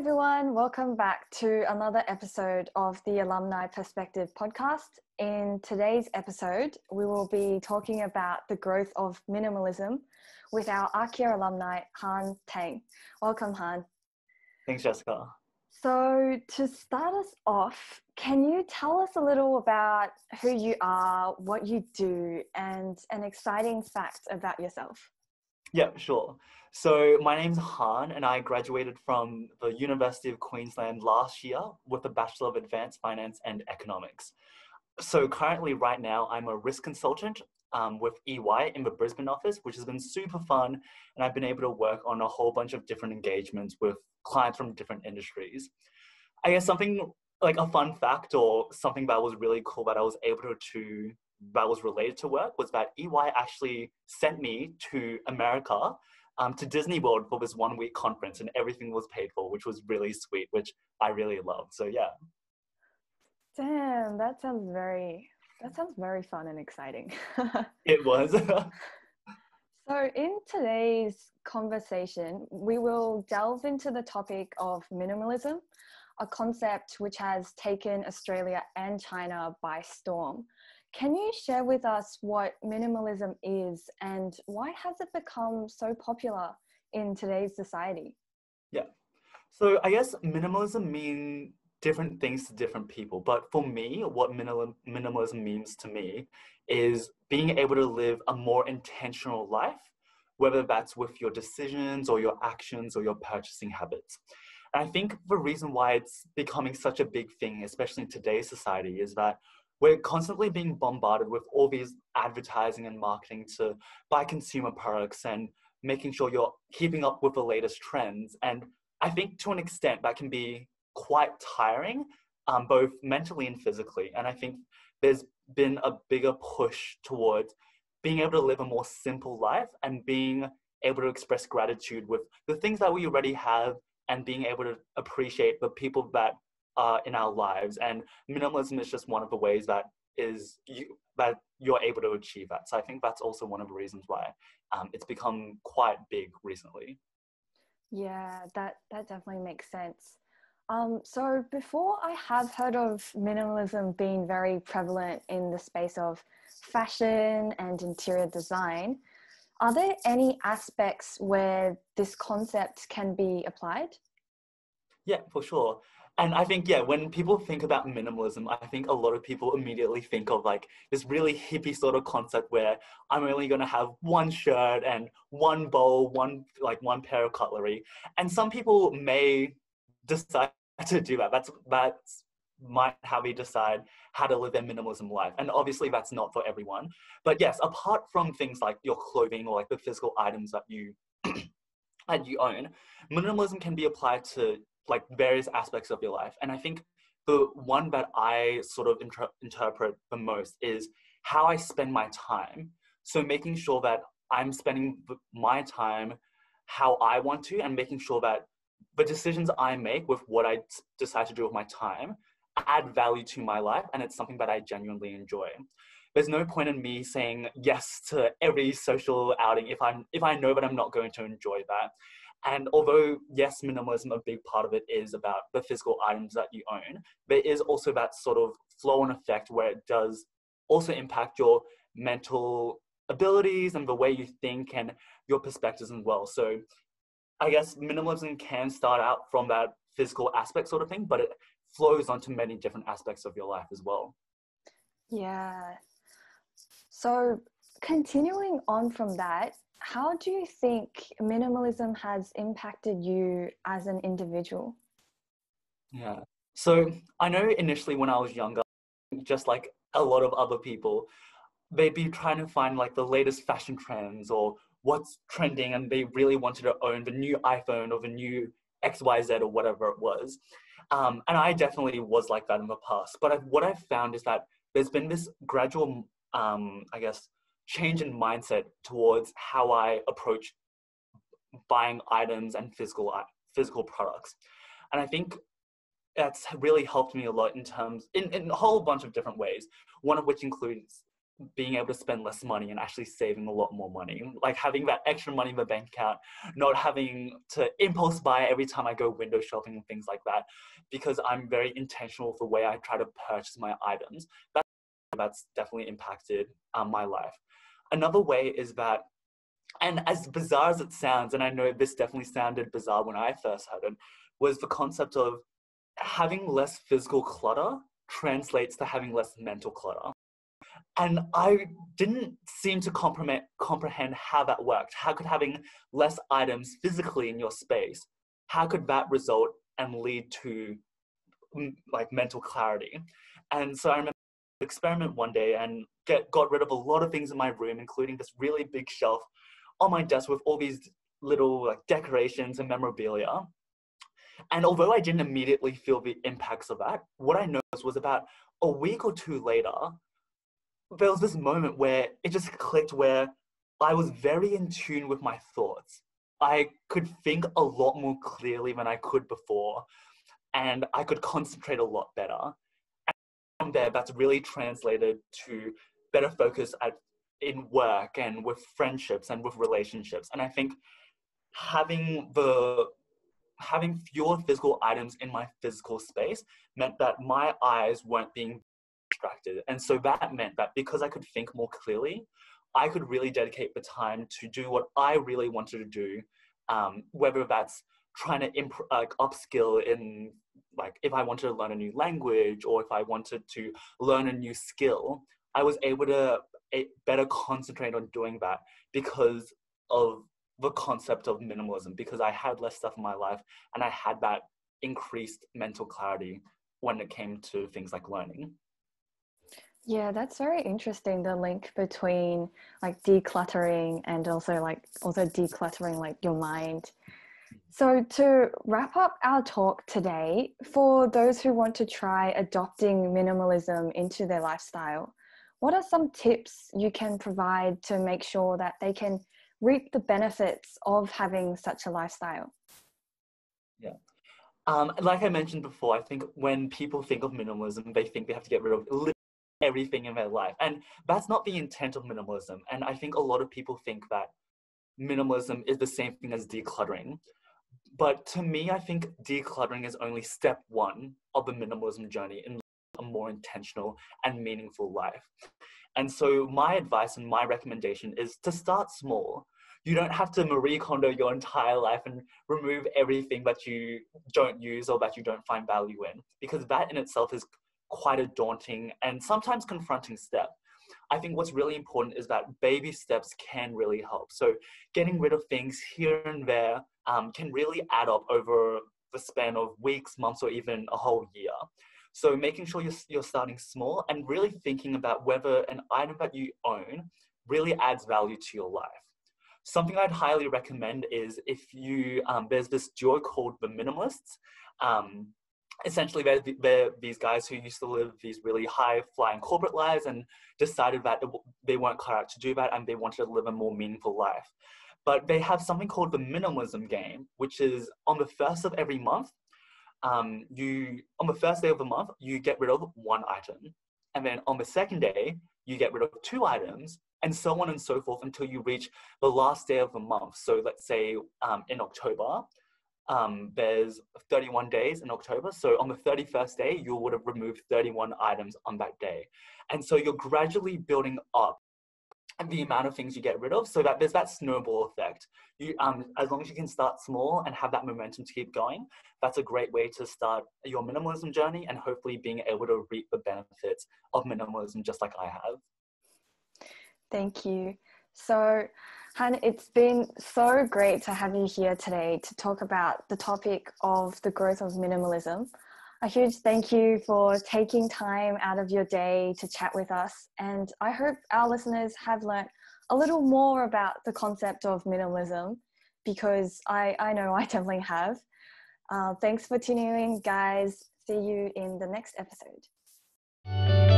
everyone. Welcome back to another episode of the Alumni Perspective podcast. In today's episode, we will be talking about the growth of minimalism with our ACYA alumni, Han Tan. Welcome, Han. Thanks, Jessica. So, to start us off, can you tell us a little about who you are, what you do, and an exciting fact about yourself? Yeah, sure. So my name's Han, and I graduated from the University of Queensland last year with a Bachelor of Advanced Finance and Economics. So currently, right now, I'm a risk consultant um, with EY in the Brisbane office, which has been super fun, and I've been able to work on a whole bunch of different engagements with clients from different industries. I guess something like a fun fact or something that was really cool that I was able to, to that was related to work was that EY actually sent me to America um, to Disney World for this one week conference, and everything was paid for, which was really sweet, which I really loved. So yeah. Damn, that sounds very that sounds very fun and exciting. it was. so in today's conversation, we will delve into the topic of minimalism, a concept which has taken Australia and China by storm. Can you share with us what minimalism is and why has it become so popular in today's society? Yeah. So I guess minimalism means different things to different people. But for me, what minimal, minimalism means to me is being able to live a more intentional life, whether that's with your decisions or your actions or your purchasing habits. And I think the reason why it's becoming such a big thing, especially in today's society, is that we're constantly being bombarded with all these advertising and marketing to buy consumer products and making sure you're keeping up with the latest trends. And I think to an extent that can be quite tiring, um, both mentally and physically. And I think there's been a bigger push towards being able to live a more simple life and being able to express gratitude with the things that we already have and being able to appreciate the people that uh, in our lives. And minimalism is just one of the ways that is you, that you're able to achieve that. So I think that's also one of the reasons why um, it's become quite big recently. Yeah, that that definitely makes sense. Um, so before I have heard of minimalism being very prevalent in the space of fashion and interior design, are there any aspects where this concept can be applied? Yeah, for sure and I think, yeah, when people think about minimalism, I think a lot of people immediately think of like this really hippie sort of concept where I'm only going to have one shirt and one bowl, one, like one pair of cutlery. And some people may decide to do that. That's, that's might how they decide how to live their minimalism life. And obviously that's not for everyone. But yes, apart from things like your clothing or like the physical items that you that you own, minimalism can be applied to like various aspects of your life. And I think the one that I sort of inter- interpret the most is how I spend my time. So making sure that I'm spending my time how I want to and making sure that the decisions I make with what I decide to do with my time add value to my life and it's something that I genuinely enjoy. There's no point in me saying yes to every social outing if I'm if I know that I'm not going to enjoy that. And although, yes, minimalism, a big part of it is about the physical items that you own, there is also that sort of flow and effect where it does also impact your mental abilities and the way you think and your perspectives as well. So I guess minimalism can start out from that physical aspect sort of thing, but it flows onto many different aspects of your life as well. Yeah. So continuing on from that, how do you think minimalism has impacted you as an individual? Yeah. So I know initially when I was younger, just like a lot of other people, they'd be trying to find like the latest fashion trends or what's trending and they really wanted to own the new iPhone or the new XYZ or whatever it was. Um, and I definitely was like that in the past. But I've, what I've found is that there's been this gradual, um, I guess, change in mindset towards how I approach buying items and physical uh, physical products. And I think that's really helped me a lot in terms in, in a whole bunch of different ways. One of which includes being able to spend less money and actually saving a lot more money. Like having that extra money in the bank account, not having to impulse buy every time I go window shopping and things like that, because I'm very intentional with the way I try to purchase my items. That, that's definitely impacted um, my life. Another way is that, and as bizarre as it sounds, and I know this definitely sounded bizarre when I first heard it, was the concept of having less physical clutter translates to having less mental clutter. And I didn't seem to comprehend, how that worked. How could having less items physically in your space, how could that result and lead to mm, like mental clarity? And so I remember experiment one day and get got rid of a lot of things in my room, including this really big shelf on my desk with all these little like decorations and memorabilia. And although I didn't immediately feel the impacts of that, what I noticed was about a week or two later, there was this moment where it just clicked where I was very in tune with my thoughts. I could think a lot more clearly than I could before, and I could concentrate a lot better. There, that's really translated to better focus at in work and with friendships and with relationships. And I think having the having fewer physical items in my physical space meant that my eyes weren't being distracted. And so that meant that because I could think more clearly, I could really dedicate the time to do what I really wanted to do, um, whether that's trying to imp- like upskill in like if I wanted to learn a new language or if I wanted to learn a new skill, I was able to eh, better concentrate on doing that because of the concept of minimalism because I had less stuff in my life and I had that increased mental clarity when it came to things like learning. Yeah, that's very interesting. The link between like decluttering and also like also decluttering like your mind. So to wrap up our talk today, for those who want to try adopting minimalism into their lifestyle, what are some tips you can provide to make sure that they can reap the benefits of having such a lifestyle? Yeah. Um, like I mentioned before, I think when people think of minimalism, they think they have to get rid of everything in their life. And that's not the intent of minimalism. And I think a lot of people think that minimalism is the same thing as decluttering. But to me, I think decluttering is only step one of the minimalism journey in a more intentional and meaningful life. And so, my advice and my recommendation is to start small. You don't have to Marie Kondo your entire life and remove everything that you don't use or that you don't find value in, because that in itself is quite a daunting and sometimes confronting step. I think what's really important is that baby steps can really help. So, getting rid of things here and there um, can really add up over the span of weeks, months, or even a whole year. So making sure you're, you're starting small and really thinking about whether an item that you own really adds value to your life. Something I'd highly recommend is if you, um, there's this duo called the Minimalists. Um, essentially, they're, they're these guys who used to live these really high flying corporate lives and decided that they weren't cut out to do that and they wanted to live a more meaningful life. But they have something called the minimalism game, which is on the first of every month, um, you on the first day of the month you get rid of one item, and then on the second day you get rid of two items, and so on and so forth until you reach the last day of the month. So let's say um, in October, um, there's 31 days in October. So on the 31st day, you would have removed 31 items on that day. And so you're gradually building up the amount of things you get rid of. So that there's that snowball effect. You um as long as you can start small and have that momentum to keep going that's a great way to start your minimalism journey and hopefully being able to reap the benefits of minimalism just like i have. Thank you. So Han, it's been so great to have you here today to talk about the topic of the growth of minimalism a huge thank you for taking time out of your day to chat with us. And I hope our listeners have learnt a little more about the concept of minimalism because I, I know I definitely have. Uh, thanks for tuning in, guys. See you in the next episode.